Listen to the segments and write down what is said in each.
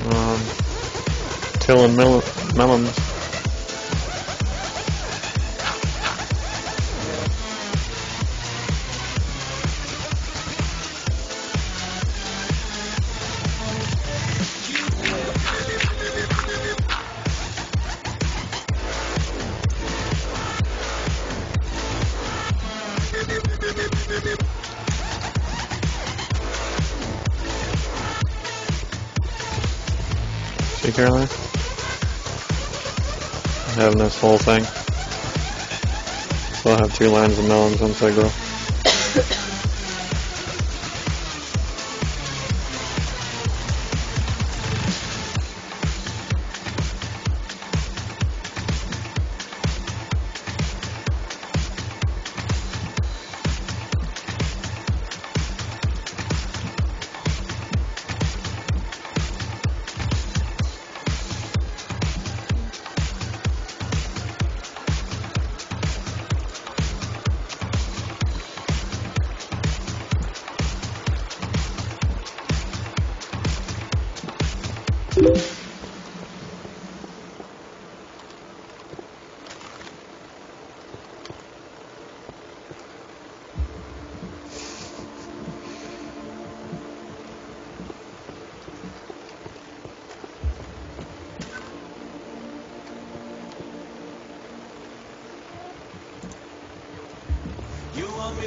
Um, Till and See, CarolAnn? Having this whole thing. So I'll have two lines of melons once I grow.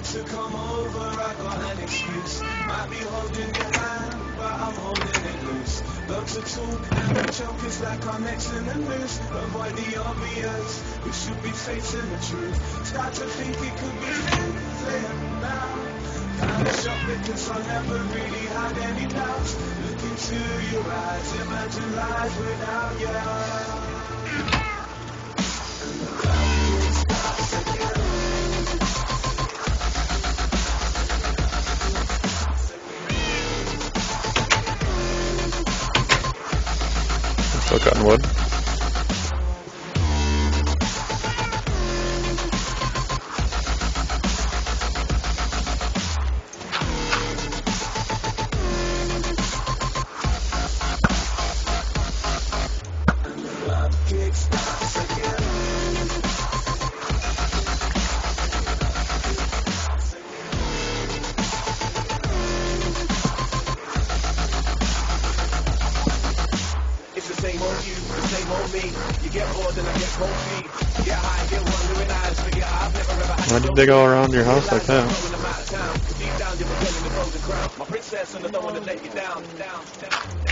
You want me to come over, I got an excuse. Might be holding your hand, but I'm holding it loose. Love to talk and the choke is like our necks in the noose. Avoid the obvious, we should be facing the truth. Start to think it could be failing now. Kinda shocked because I never really had any doubts. Look into your eyes, imagine life without you. Still cutting wood. Why did they go around your house like that? My princess and let you down, down, down.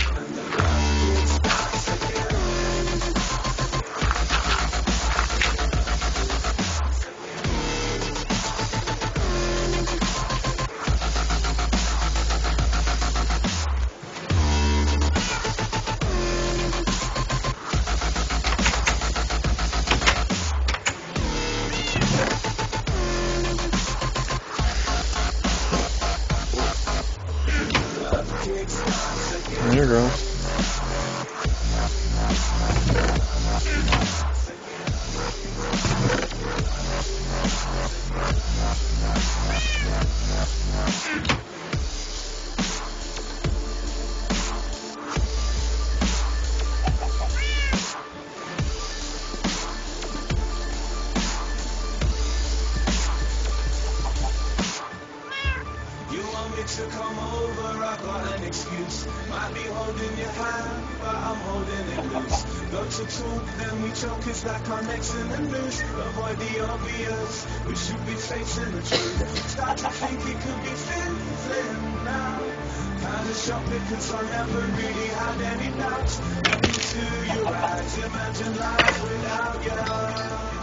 We should be facing the truth. Start to think it could be fizzling now. Kinda shocked because I never really had any doubts. Look into your eyes, imagine life without you.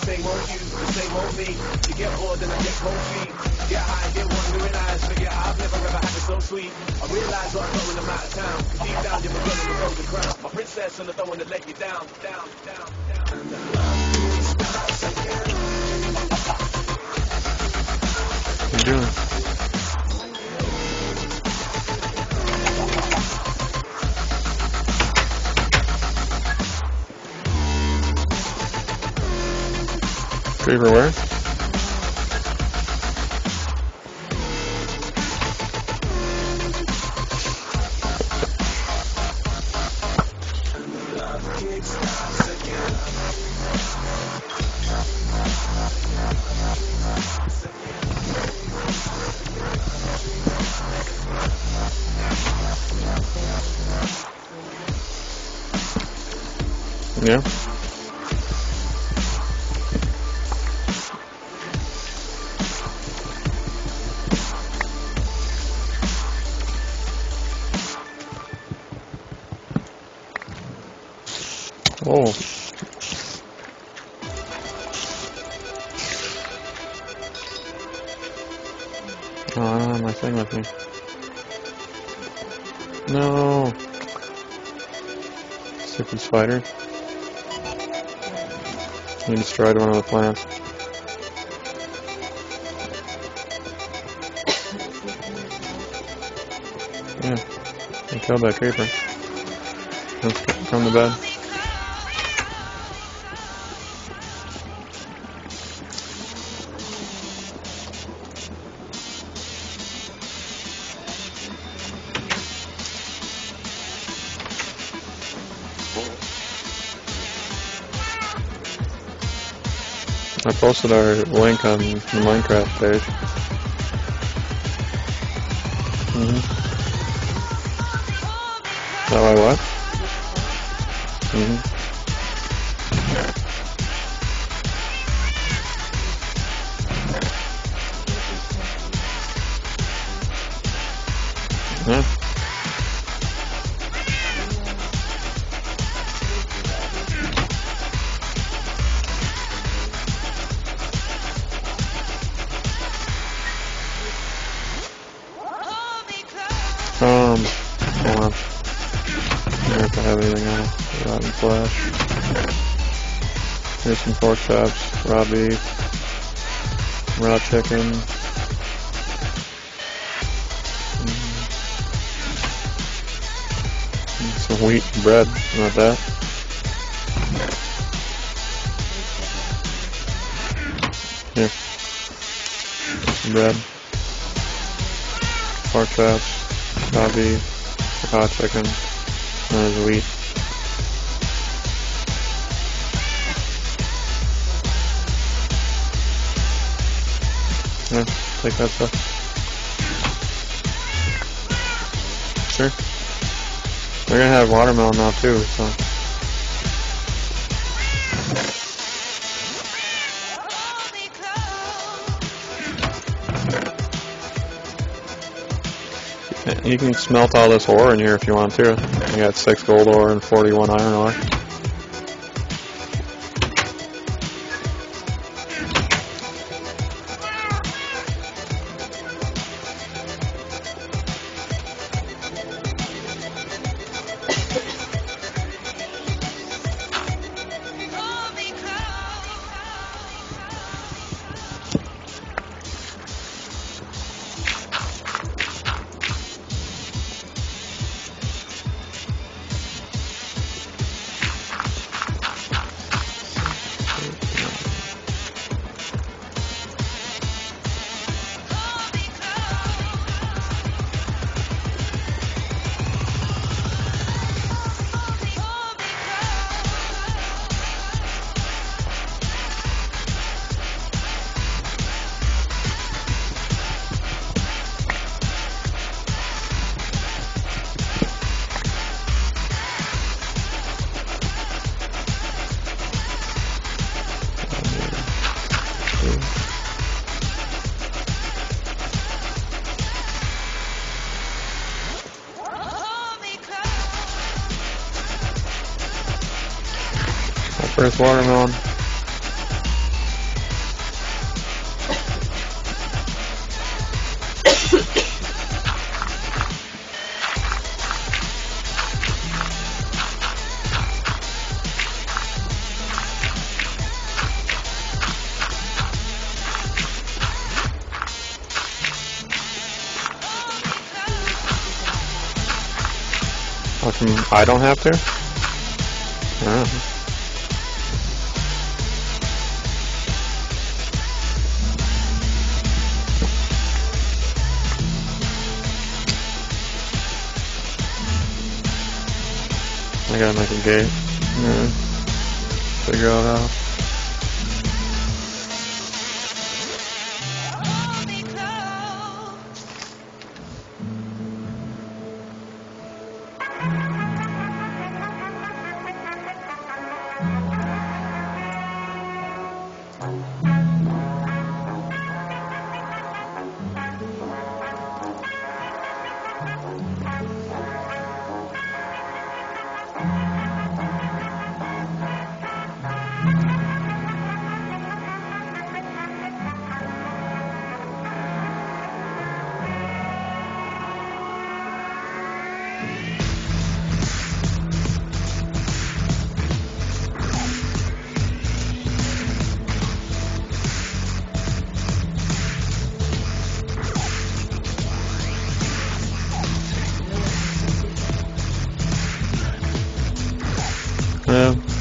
Same old you, the same old me. You get bored and I get cold feet. Get high and get wandering eyes. Figure I've never ever had it so sweet. I realize what I'm going, I'm out of town. 'Cause deep down you're my girl the golden crown. My princess and I don't to let you down, down, down, down. You doing? Where? Yeah. Oh. Oh, I don't have my thing with me. No. Stupid spider. He destroyed one of the plants. Yeah, I killed that creeper. Come to bed. I posted our link on the Minecraft page. Mm-hmm. That I what? Mm-hmm. Yeah. Some pork chops, raw beef, raw chicken. Mm. Some wheat and bread. Want that? Here. Some bread. Pork chops, raw beef, raw chicken, and there's wheat. Yeah, take that stuff. Sure. We're gonna have watermelon now too, so. You can smelt all this ore in here if you want to. I got 6 gold ore and 41 iron ore. My first watermelon. I don't have to? Oh. Uh-huh. I gotta make a gate. Yeah. Figure it out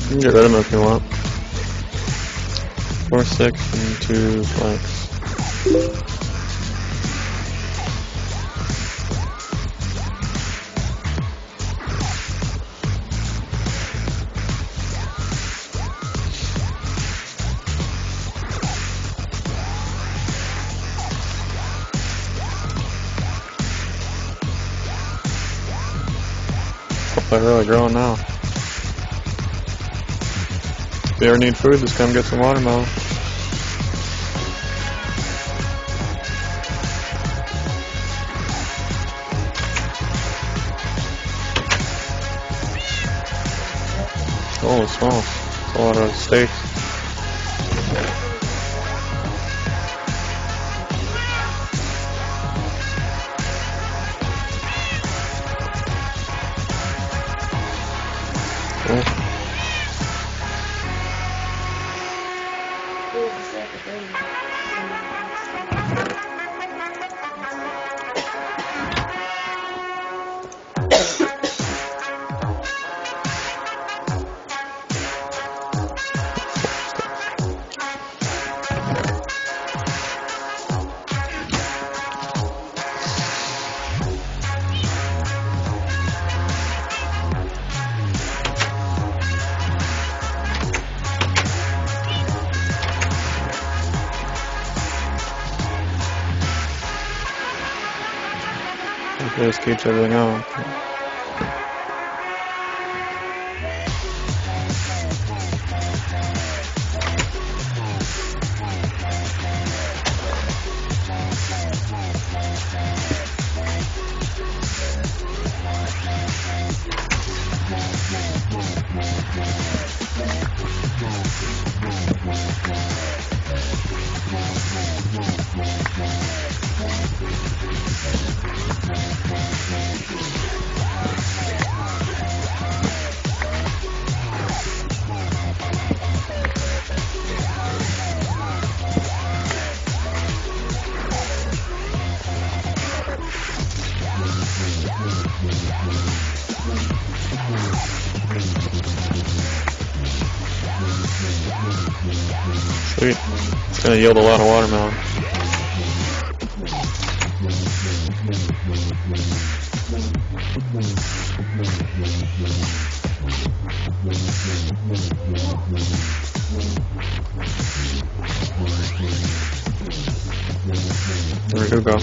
you can get rid of them if you want. Four, six, and two flanks. They're really growing now. If you ever need food, just come get some watermelon. Oh, Holy smokes. That's a lot of steaks. This keeps everything out. Sweet. Gonna yield a lot of watermelon. There we go.